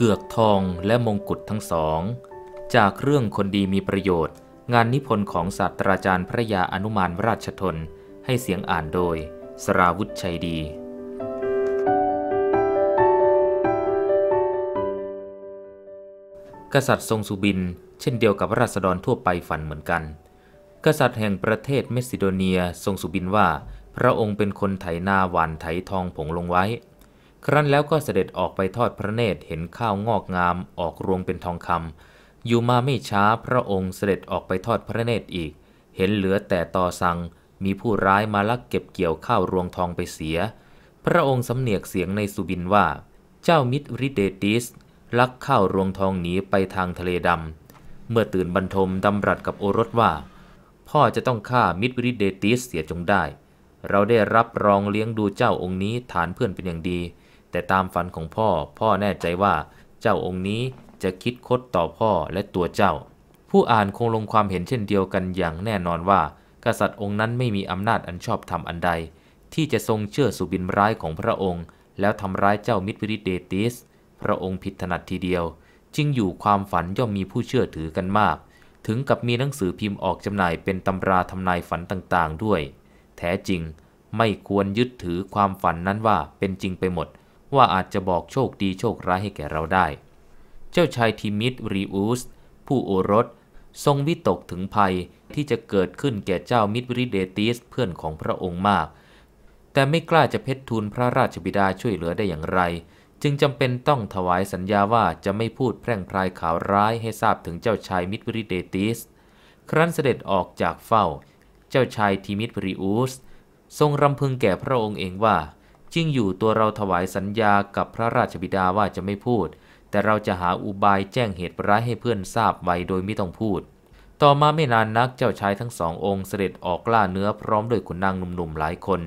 เกือกทองและมงกุฎทั้งสอง จากเรื่องคนดีมีประโยชน์ งานนิพนธ์ของศาสตราจารย์พระยาอนุมานราชทน ให้เสียงอ่านโดย สราวุธชัยดี กษัตริย์ทรงสุบิน เช่นเดียวกับราษฎรทั่วไปฝันเหมือนกัน กษัตริย์แห่งประเทศเมซิโดเนียทรงสุบินว่า พระองค์เป็นคนไถนาหวานไถทองผงลงไว้ ครั้นแล้วก็เสด็จออกไปทอดพระเนตรเห็นข้าวงอกงามออกรวงเป็นทองคำอยู่มาไม่ช้าพระองค์เสด็จออกไปทอดพระเนตรอีก เห็นเหลือแต่ตอสัง มีผู้ร้ายมาลักเก็บเกี่ยวข้าวรวงทองไปเสีย พระองค์สำเนียกเสียงในสุบินว่า เจ้ามิตรริเดติส ลักข้าวรวงทองหนีไปทางทะเลดำ เมื่อตื่นบรรทมดำรัสกับโอรสว่า พ่อจะต้องฆ่ามิตริเดติสเสียจงได้ เราได้รับรองเลี้ยงดูเจ้าองค์นี้ฐานเพื่อนเป็นอย่างดี แต่ตามฝันของพ่อ พ่อแน่ใจว่า เจ้าองค์นี้จะคิดคดต่อพ่อและตัวเจ้า ผู้อ่านคงลงความเห็นเช่นเดียวกันอย่างแน่นอนว่า กษัตริย์องค์นั้นไม่มีอำนาจอันชอบธรรมอันใด ที่จะทรงเชื่อสุบินร้ายของพระองค์ แล้วทำร้ายเจ้ามิตรริเดติส พระองค์ผิดถนัดทีเดียว จึงอยู่ความฝันย่อมมีผู้เชื่อถือกันมาก ถึงกับมีหนังสือพิมพ์ออกจำหน่ายเป็นตำราทำนายฝันต่างๆ ด้วย แท้จริงไม่ควรยึดถือความฝันนั้นว่าเป็นจริงไปหมด ว่าอาจจะบอกโชคดีโชคร้ายให้แก่เราได้ เจ้าชายทิมิตรีอุส ผู้โอรส ทรงวิตกถึงภัยที่จะเกิดขึ้นแก่เจ้ามิตรริเดติสเพื่อนของพระองค์มาก แต่ไม่กล้าจะเพชรทูลพระราชบิดาช่วยเหลือได้อย่างไร จึงจำเป็นต้องถวายสัญญาว่าจะไม่พูดแพร่งพรายข่าวร้ายให้ทราบถึงเจ้าชายมิตริเดติส ครั้นเสด็จออกจากเฝ้า เจ้าชายทิมิตริอุสทรงรำพึงแก่พระองค์เองว่า จริงอยู่ตัวเราถวายสัญญากับพระราชบิดาว่าจะไม่พูด แต่เราจะหาอุบายแจ้งเหตุร้ายให้เพื่อนทราบไว้โดยไม่ต้องพูด ต่อมาไม่นานนักเจ้าชายทั้งสององค์เสด็จออกล่าเนื้อพร้อมด้วยขุนนางหนุ่มๆหลายคน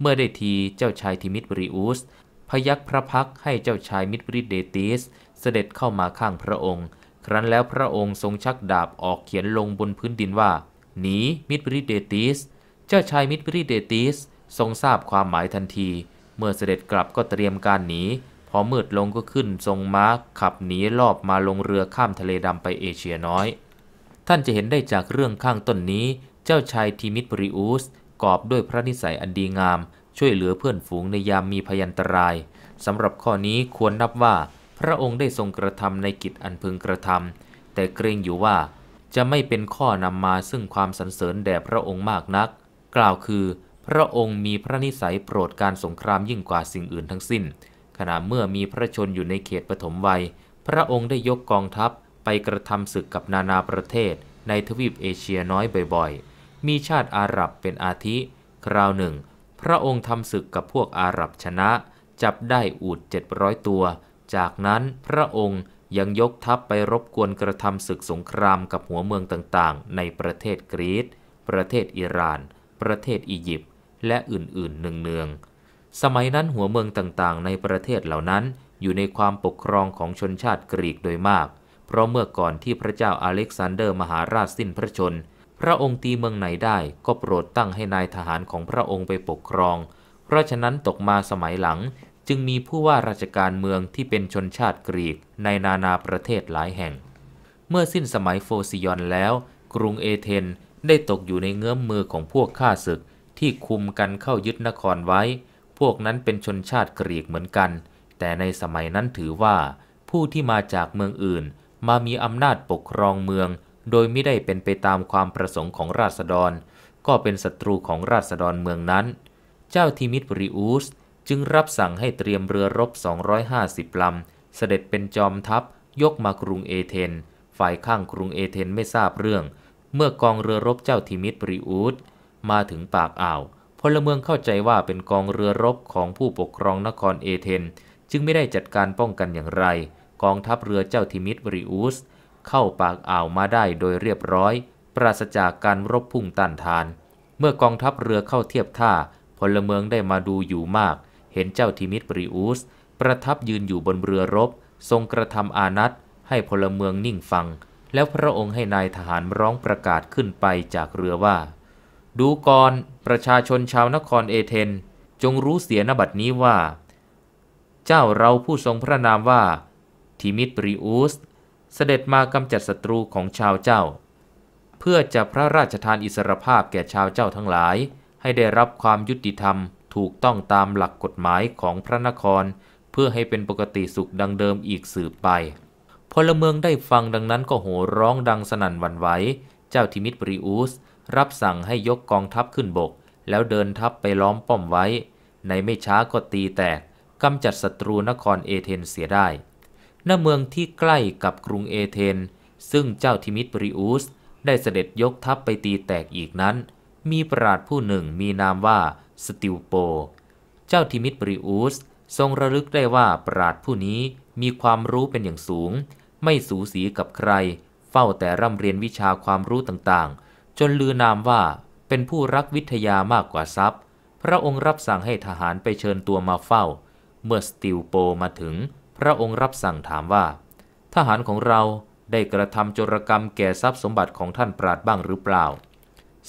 เมื่อได้ทีเจ้าชายทิมิตริอุสพยักพระพักให้เจ้าชายมิตรริเดติสเสด็จเข้ามาข้างพระองค์ ครั้นแล้วพระองค์ทรงชักดาบออกเขียนลงบนพื้นดินว่าหนีมิตรริเดติส เจ้าชายมิตริเดติสทรงทราบความหมายทันที เมื่อเสด็จกลับก็เตรียมการหนีพอมืดลงก็ขึ้นทรงม้าขับหนีลอบมาลงเรือข้ามทะเลดำไปเอเชียน้อย ท่านจะเห็นได้จากเรื่องข้างต้นนี้ เจ้าชายทิมิตริอุสกอบด้วยพระนิสัยอันดีงาม ช่วยเหลือเพื่อนฝูงในยามมีพยันตรายสำหรับข้อนี้ควรนับว่า พระองค์ได้ทรงกระทำในกิจอันพึงกระทำแต่เกรงอยู่ว่าจะไม่เป็นข้อนำมาซึ่งความสรรเสริญแด่พระองค์มากนัก กล่าวคือ พระองค์มีพระนิสัยโปรดการสงครามยิ่งกว่าสิ่งอื่นทั้งสิ้น ขณะเมื่อมีพระชนอยู่ในเขตปฐมวัย พระองค์ได้ยกกองทัพไปกระทำศึกกับนานาประเทศ ในทวีปเอเชียน้อยบ่อยๆ มีชาติอาหรับเป็นอาทิ คราวหนึ่ง พระองค์ทำศึกกับพวกอาหรับชนะ จับได้อูฐเจ็ดร้อยตัว จากนั้นพระองค์ยังยกทัพไปรบกวนกระทำศึกสงครามกับหัวเมืองต่างๆ ในประเทศกรีซ ประเทศอิหร่าน ประเทศอียิปต์ และอื่นๆเนืองๆสมัยนั้นหัวเมืองต่างๆ ในประเทศเหล่านั้นอยู่ในความปกครองของชนชาติกรีกโดยมาก เพราะเมื่อก่อนที่พระเจ้าอเล็กซานเดอร์มหาราชสิ้นพระชนม์ พระองค์ตีเมืองไหนได้ก็โปรดตั้งให้นายทหารของพระองค์ไปปกครอง เพราะฉะนั้นตกมาสมัยหลังจึงมีผู้ว่าราชการเมืองที่เป็นชนชาติกรีกในนานาประเทศหลายแห่ง เมื่อสิ้นสมัยโฟซิยอนแล้ว กรุงเอเธนได้ตกอยู่ในเงื้อมมือของพวกข้าศึก ที่คุมกันเข้ายึดนครไว้ พวกนั้นเป็นชนชาติกรีกเหมือนกัน แต่ในสมัยนั้นถือว่าผู้ที่มาจากเมืองอื่น มามีอำนาจปกครองเมือง โดยไม่ได้เป็นไปตามความประสงค์ของราษฎร ก็เป็นศัตรูของราษฎรเมืองนั้น เจ้าทิมิตรริอุสจึงรับสั่งให้เตรียมเรือรบ 250 ลำ เสด็จเป็นจอมทัพ ยกมากรุงเอเธน ฝ่ายข้างกรุงเอเธนไม่ทราบเรื่อง เมื่อกองเรือรบเจ้าทิมิตริอุส มาถึงปากอ่าว พลเมืองเข้าใจว่าเป็นกองเรือรบของผู้ปกครองนครเอเธน จึงไม่ได้จัดการป้องกันอย่างไร กองทัพเรือเจ้าทิมิตรริอุส เข้าปากอ่าวมาได้โดยเรียบร้อย ปราศจากการรบพุ่งต้านทาน เมื่อกองทัพเรือเข้าเทียบท่า พลเมืองได้มาดูอยู่มาก เห็นเจ้าทิมิตรริอุส ประทับยืนอยู่บนเรือรบ ทรงกระทำอานัตให้พลเมืองนิ่งฟัง แล้วพระองค์ให้นายทหารร้องประกาศขึ้นไปจากเรือว่า ดูก่อนประชาชนชาวนครเอเธนจงรู้เสียนบัดนี้ว่า เจ้าเราผู้ทรงพระนามว่า ทิมิตบริอุส เสด็จมากำจัดศัตรูของชาวเจ้า เพื่อจะพระราชทานอิสรภาพแก่ชาวเจ้าทั้งหลาย ให้ได้รับความยุติธรรมถูกต้องตามหลักกฎหมายของพระนคร เพื่อให้เป็นปกติสุขดังเดิมอีกสืบไปพลเมืองได้ฟังดังนั้นก็โห่ร้องดังสนั่นหวั่นไหว เจ้าทิมิตบริอุส รับสั่งให้ยกกองทัพขึ้นบก แล้วเดินทัพไปล้อมป้อมไว้ ในไม่ช้าก็ตีแตกกำจัดศัตรูนครเอเธนเสียได้ณเมืองที่ใกล้กับกรุงเอเธน ซึ่งเจ้าทิมิตบริอุสได้เสด็จยกทัพไปตีแตกอีกนั้น มีปราดผู้หนึ่งมีนามว่าสติวโป เจ้าทิมิตบริอุสทรงระลึกได้ว่าปราดผู้นี้มีความรู้เป็นอย่างสูง ไม่สูสีกับใคร เฝ้าแต่ร่ำเรียนวิชาความรู้ต่างๆ จนลือนามว่าเป็นผู้รักวิทยามากกว่าทรัพย์ พระองค์รับสั่งให้ทหารไปเชิญตัวมาเฝ้า เมื่อสติลโปมาถึง พระองค์รับสั่งถามว่า ทหารของเราได้กระทำโจรกรรมแก่ทรัพย์สมบัติของท่านปราดบ้างหรือเปล่า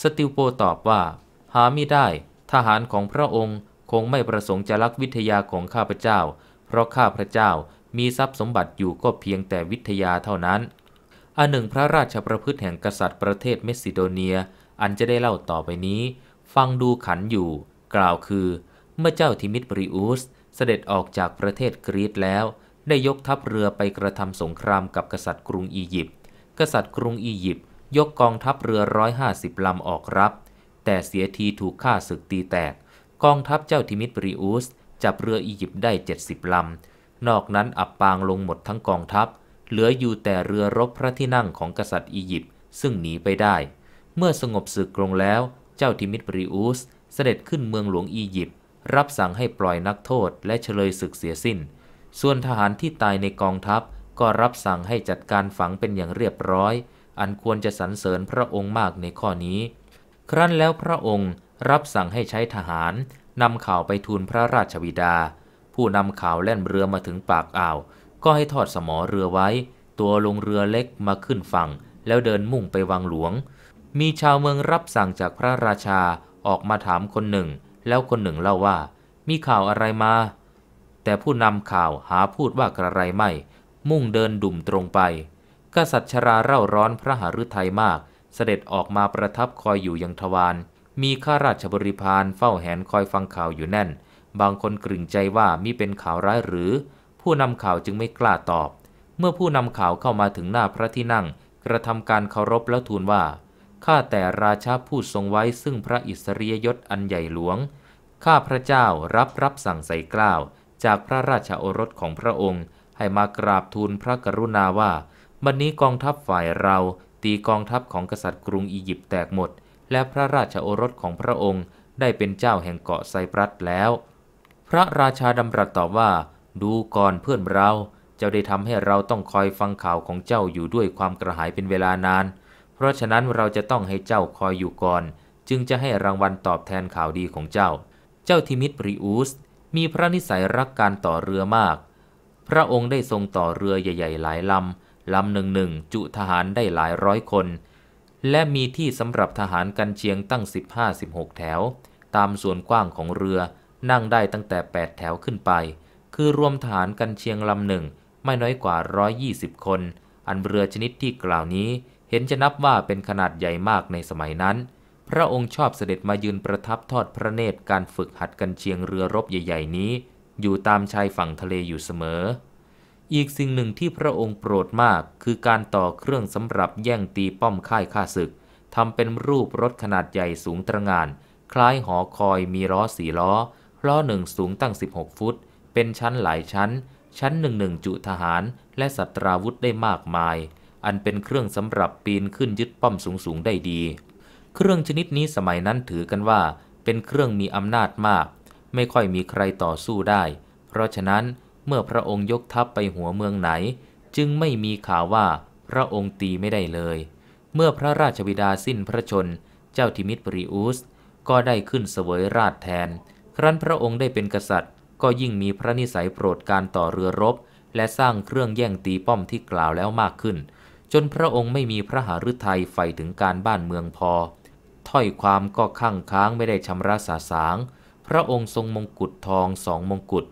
สติลโปตอบว่า หาไม่ได้ ทหารของพระองค์คงไม่ประสงค์จะลักวิทยาของข้าพเจ้า เพราะข้าพระเจ้ามีทรัพย์สมบัติอยู่ก็เพียงแต่วิทยาเท่านั้น อันหนึ่งพระราชประพฤติแห่งกษัตริย์ประเทศเมซิโดเนีย อันจะได้เล่าต่อไปนี้ ฟังดูขันอยู่ กล่าวคือ เมื่อเจ้าทิมิตบริอุสเสด็จออกจากประเทศกรีซแล้ว ได้ยกทัพเรือไปกระทำสงครามกับกษัตริย์กรุงอียิปต์กษัตริย์กรุงอียิปต์ยกกองทัพเรือร้อยห้าสิบลำออกรับ แต่เสียทีถูกฆ่าศึกตีแตก กองทัพเจ้าทิมิตบริอุสจับเรืออียิปต์ได้เจ็ดสิบลำนอกนั้นอับปางลงหมดทั้งกองทัพ เหลืออยู่แต่เรือรบพระที่นั่งของกษัตริย์อียิปต์ซึ่งหนีไปได้ เมื่อสงบศึกลงแล้ว เจ้าทิมิตบริอุสเสด็จขึ้นเมืองหลวงอียิปต์รับสั่งให้ปล่อยนักโทษและเฉลยศึกเสียสิ้น ส่วนทหารที่ตายในกองทัพก็รับสั่งให้จัดการฝังเป็นอย่างเรียบร้อย อันควรจะสรรเสริญพระองค์มากในข้อนี้ ครั้นแล้วพระองค์รับสั่งให้ใช้ทหารนำข่าวไปทูลพระราชบิดา ผู้นำข่าวแล่นเรือมาถึงปากอ่าว ก็ให้ทอดสมอเรือไว้ ตัวลงเรือเล็กมาขึ้นฝั่ง แล้วเดินมุ่งไปวังหลวง มีชาวเมืองรับสั่งจากพระราชาออกมาถามคนหนึ่ง แล้วคนหนึ่งเล่าว่า มีข่าวอะไรมา แต่ผู้นำข่าวหาพูดว่ากระไรไม่ มุ่งเดินดุ่มตรงไป กษัตริย์ชราเร่าร้อนพระหฤทัยมาก เสด็จออกมาประทับคอยอยู่ยังทวารมีข้าราชบริพารเฝ้าแหนคอยฟังข่าวอยู่แน่น บางคนกริ่งใจว่ามิเป็นข่าวร้ายหรือ ผู้นำข่าวจึงไม่กล้าตอบ เมื่อผู้นำข่าวเข้ามาถึงหน้าพระที่นั่ง กระทำการเคารพแล้วทูลว่า ข้าแต่ราชาผู้ทรงไว้ซึ่งพระอิสริยยศอันใหญ่หลวง ข้าพระเจ้ารับรับสั่งใส่กล้าว จากพระราชโอรสของพระองค์ ให้มากราบทูลพระกรุณาว่า บัดนนี้กองทัพฝ่ายเราตีกองทัพของกษัตริย์กรุงอียิปต์แตกหมด และพระราชโอรสของพระองค์ได้เป็นเจ้าแห่งเกาะไซปรัสแล้ว พระราชาดำรัสตอบว่า ดูก่อนเพื่อนเรา เจ้าได้ทำให้เราต้องคอยฟังข่าวของเจ้าอยู่ด้วยความกระหายเป็นเวลานาน เพราะฉะนั้นเราจะต้องให้เจ้าคอยอยู่ก่อน จึงจะให้รางวัลตอบแทนข่าวดีของเจ้า เจ้าทิมิตบริอุสมีพระนิสัยรักการต่อเรือมาก พระองค์ได้ทรงต่อเรือใหญ่ ๆ หลายลำ ลำหนึ่งหนึ่งจุทหารได้หลายร้อยคน และมีที่สำหรับทหารกันเชียงตั้ง 15-16 แถว ตามส่วนกว้างของเรือนั่งได้ตั้งแต่ 8 แถวขึ้นไป คือรวมทหารกันเชียงลำหนึ่งไม่น้อยกว่า 120 คน อันเรือชนิดที่กล่าวนี้ เห็นจะนับว่าเป็นขนาดใหญ่มากในสมัยนั้น พระองค์ชอบเสด็จมายืนประทับทอดพระเนตรการฝึกหัดกันเชียงเรือรบใหญ่ ๆ นี้ อยู่ตามชายฝั่งทะเลอยู่เสมอ อีกสิ่งหนึ่งที่พระองค์โปรดมากคือการต่อเครื่องสำหรับแย่งตีป้อมค่ายข้าศึกทำเป็นรูปรถขนาดใหญ่สูงตระงาน คล้ายหอคอยมีล้อสี่ล้อล้อหนึ่งสูงตั้ง 16 ฟุต เป็นชั้นหลายชั้น ชั้นหนึ่งหนึ่งจุทหาร และสัตราวุธได้มากมาย อันเป็นเครื่องสำหรับปีนขึ้นยึดป้อมสูงๆได้ดี เครื่องชนิดนี้สมัยนั้นถือกันว่า เป็นเครื่องมีอำนาจมาก ไม่ค่อยมีใครต่อสู้ได้ เพราะฉะนั้นเมื่อพระองค์ยกทัพไปหัวเมืองไหน จึงไม่มีข่าวว่าพระองค์ตีไม่ได้เลย เมื่อพระราชบิดาสิ้นพระชน เจ้าทิมิตรปริอุสก็ได้ขึ้นเสวยราชแทน ครั้นพระองค์ได้เป็นกษัตริย์ ก็ยิ่งมีพระนิสัยโปรดการต่อเรือรบ และสร้างเครื่องแย่งตีป้อมที่กล่าวแล้วมากขึ้น จนพระองค์ไม่มีพระหฤทัยใฝ่ถึงการบ้านเมืองพอ ถ้อยความก็ข้างค้างไม่ได้ชำระสาสาง พระองค์ทรงมงกุฎทองสองมงกุฎ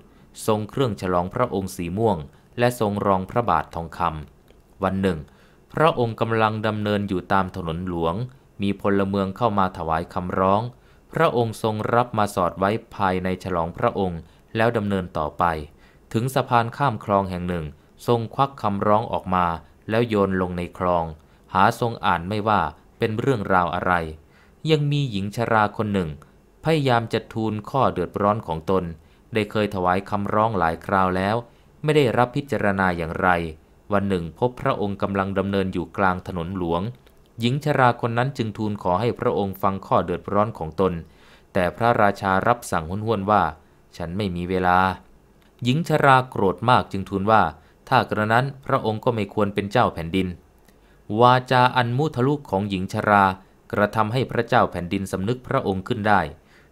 ทรงเครื่องฉลองพระองค์สีม่วง และทรงรองพระบาททองคำวันหนึ่ง พระองค์กำลังดำเนินอยู่ตามถนนหลวง มีพลเมืองเข้ามาถวายคำร้อง พระองค์ทรงรับมาสอดไว้ภายในฉลองพระองค์ แล้วดำเนินต่อไป ถึงสะพานข้ามคลองแห่งหนึ่ง ทรงควักคำร้องออกมา แล้วโยนลงในคลอง หาทรงอ่านไม่ว่าเป็นเรื่องราวอะไร ยังมีหญิงชราคนหนึ่ง พยายามจะทูลข้อเดือดร้อนของตน ได้เคยถวายคำร้องหลายคราวแล้ว ไม่ได้รับพิจารณาอย่างไร วันหนึ่งพบพระองค์กำลังดำเนินอยู่กลางถนนหลวง หญิงชราคนนั้นจึงทูลขอให้พระองค์ฟังข้อเดือดร้อนของตน แต่พระราชารับสั่งห้วนๆว่า ฉันไม่มีเวลา หญิงชราโกรธมากจึงทูลว่า ถ้ากระนั้นพระองค์ก็ไม่ควรเป็นเจ้าแผ่นดิน วาจาอันมุทะลุของหญิงชรากระทำให้พระเจ้าแผ่นดินสำนึกพระองค์ขึ้นได้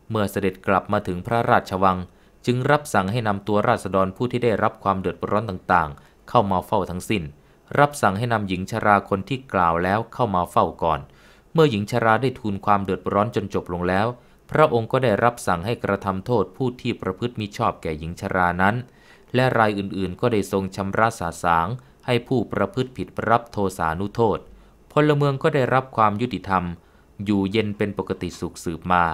เมื่อเสด็จกลับมาถึงพระราชวัง จึงรับสั่งให้นำตัวราษฎรผู้ที่ได้รับความเดือดร้อนต่างๆ เข้ามาเฝ้าทั้งสิ้น รับสั่งให้นำหญิงชราคนที่กล่าวแล้วเข้ามาเฝ้าก่อน เมื่อหญิงชราได้ทูลความเดือดร้อนจนจบลงแล้ว พระองค์ก็ได้รับสั่งให้กระทำโทษผู้ที่ประพฤติมิชอบแก่หญิงชรานั้น และรายอื่นๆ ก็ได้ทรงชำระสาสาง ให้ผู้ประพฤติผิดรับโทสานุโทษ พลเมืองก็ได้รับความยุติธรรม อยู่เย็นเป็นปกติสุขสืบมา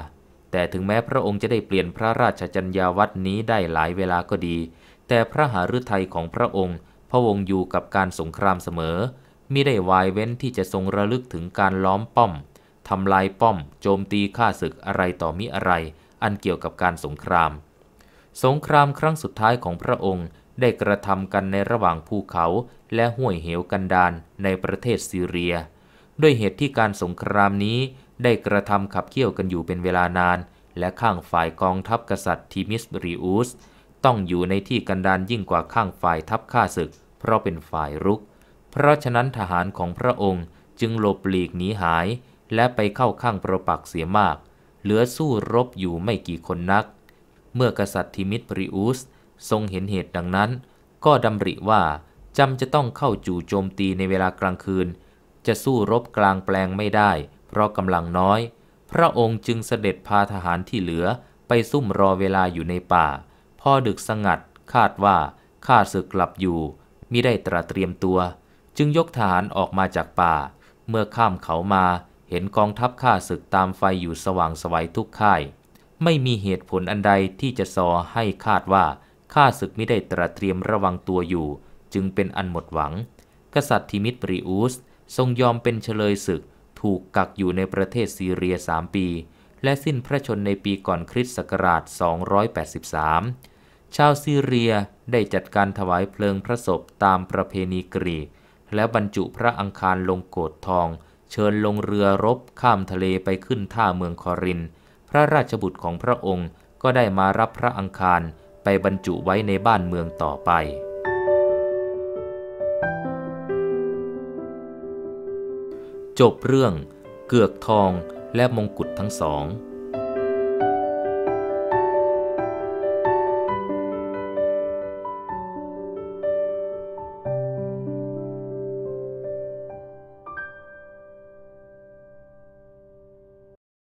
แต่ถึงแม้พระองค์จะได้เปลี่ยนพระราชจัญญาวัตนี้ได้หลายเวลาก็ดี แต่พระหฤทัยของพระองค์ พระวงอยู่กับการสงครามเสมอมิได้วายเว้นที่จะทรงระลึกถึงการล้อมป้อม ทำลายป้อม โจมตีข้าศึกอะไรต่อมิอะไร อันเกี่ยวกับการสงคราม สงครามครั้งสุดท้ายของพระองค์ได้กระทำกันในระหว่างภูเขาและห้วยเหวกันดานในประเทศซีเรีย ด้วยเหตุที่การสงครามนี้ได้กระทำขับเคี่ยวกันอยู่เป็นเวลานาน และข้างฝ่ายกองทัพกษัตริย์ทิมิสริอุสต้องอยู่ในที่กันดานยิ่งกว่าข้างฝ่ายทัพข้าศึก เพราะเป็นฝ่ายรุก เพราะฉะนั้นทหารของพระองค์จึงหลบหลีกหนีหาย และไปเข้าข้างประปักเสียมาก เหลือสู้รบอยู่ไม่กี่คนนัก เมื่อกษัตริย์ทิมิสริอุสทรงเห็นเหตุดังนั้น ก็ดำริว่าจำจะต้องเข้าจู่โจมตีในเวลากลางคืน จะสู้รบกลางแปลงไม่ได้ เพราะกำลังน้อย พระองค์จึงเสด็จพาทหารที่เหลือไปซุ่มรอเวลาอยู่ในป่า พอดึกสงัดคาดว่าข้าศึกกลับอยู่มิได้ตระเตรียมตัว จึงยกทหารออกมาจากป่า เมื่อข้ามเขามา เห็นกองทัพข้าศึกตามไฟอยู่สว่างสวัยทุกค่าย ไม่มีเหตุผลอันใดที่จะสอให้คาดว่าข้าศึกไม่ได้ตระเตรียมระวังตัวอยู่ จึงเป็นอันหมดหวัง กษัตริย์ทิมิตริอุสทรงยอมเป็นเฉลยศึก ถูกกักอยู่ในประเทศซีเรียสามปี และสิ้นพระชนในปีก่อนคริสต์ศักราช 283 ชาวซีเรียได้จัดการถวายเพลิงพระศพตามประเพณีกรีก และบรรจุพระอังคารลงโกดทอง เชิญลงเรือรบข้ามทะเลไปขึ้นท่าเมืองคอริน พระราชบุตรของพระองค์ก็ได้มารับพระอังคารไปบรรจุไว้ในบ้านเมืองต่อไป จบเรื่องเกือกทองและมงกุฎทั้งสอง